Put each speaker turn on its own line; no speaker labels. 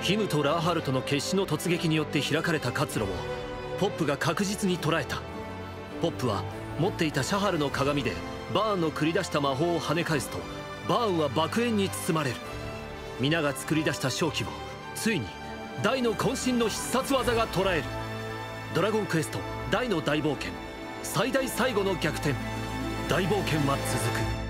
ヒムとラーハルトの決死の突撃によって開かれた活路をポップが確実に捉えた。ポップは持っていたシャハルの鏡でバーンの繰り出した魔法を跳ね返すとバーンは爆炎に包まれる。皆が作り出した勝機をついに大の渾身の必殺技が捉える。ドラゴンクエスト大の大冒険。最大最後の逆転。大冒険は続く。